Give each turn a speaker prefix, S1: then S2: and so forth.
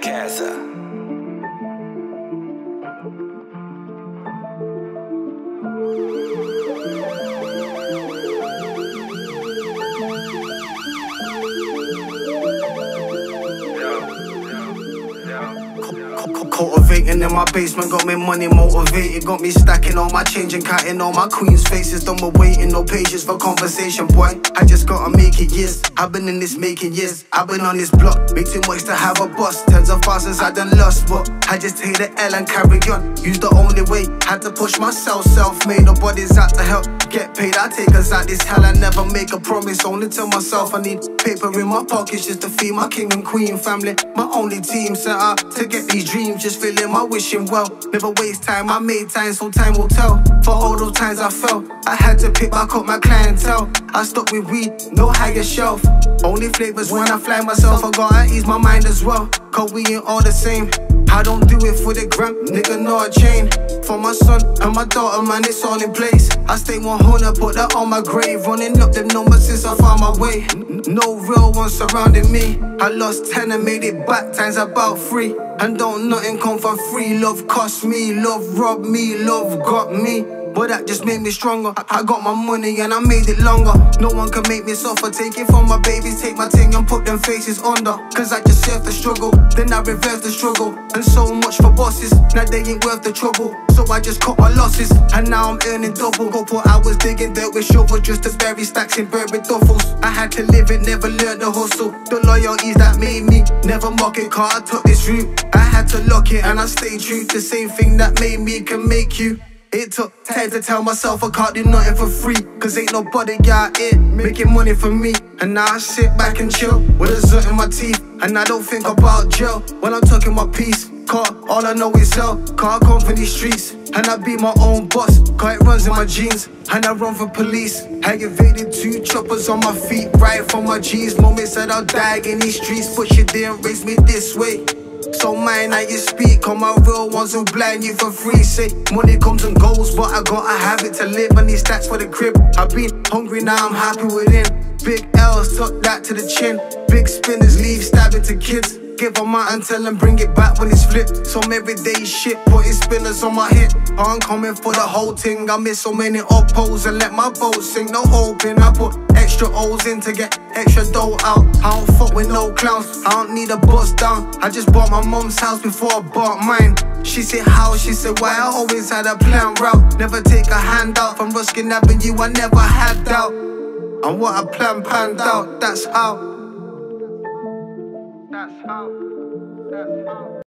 S1: Casa.
S2: Cultivating in my basement, got me money motivated. Got me stacking all my change and counting all my queens' faces. Done with waiting, no patience for conversation, boy. I just gotta make it, yes. I've been in this making yes. I've been on this block, make too much to have a bust. Tens of thousands I done lost, but I just take the L and carry on. Use the only way, had to push myself, self made. Nobody's out to help. Get paid, I take us out this hell. I never make a promise, only tell myself I need paper in my pockets just to feed my king and queen family. My only team set up to get these dreams, just feeling my wishing well. Never waste time, I made time, so time will tell. For all those times I fell, I had to pick back up my clientele. I stuck with weed, no higher shelf. Only flavors when I fly myself, I gotta ease my mind as well. Cause we ain't all the same. I don't do it for the gram, nigga, no a chain. For my son and my daughter, man, it's all in place. I stay 100, put that on my grave. Running up them numbers since I found my way. No real ones surrounding me. I lost 10 and made it back, times about three. And don't nothing come for free. Love cost me, love robbed me, love got me. But that just made me stronger. I got my money and I made it longer. No one can make me suffer. Take it from my babies, take my thing and put them faces under. Cause I just serve the struggle, then I reverse the struggle. And so much for bosses, now they ain't worth the trouble. So I just cut my losses, and now I'm earning double. Put hours digging dirt with shovel just to bury stacks in buried duffels. I had to live it, never learned the hustle. The loyalties that made me never mock it, car I took this route. I had to lock it, and I stayed true. The same thing that made me can make you. It took time to tell myself I can't do nothing for free. Cause ain't nobody got it making money for me. And now I sit back and chill with a zoot in my teeth. And I don't think about jail when I'm talking my peace. Cause all I know is hell. From these streets. And I be my own boss. Cause it runs in my genes. And I run for police. I evaded two choppers on my feet. Right from my G's. Moments that I'll die in these streets. But you didn't raise me this way. So mind how you speak on my real ones who blind you for free. Say money comes and goes, but I gotta have it to live. I need stats for the crib. I've been hungry, now I'm happy within. Big L's, tuck that to the chin. Big spinners leave stabbing to kids. Give them out and tell them bring it back when it's flipped. Some everyday shit, putting spinners on my hip. I'm coming for the whole thing. I miss so many uppos and let my boat sink. No hoping. I put extra O's in to get extra dough out. I don't fuck with no clowns. I don't need a bust down. I just bought my mom's house before I bought mine. She said how? She said why? I always had a plan route. Never take a handout from Ruskin Avenue. I never had doubt. And what I plan panned out. That's how. That's how. That's how.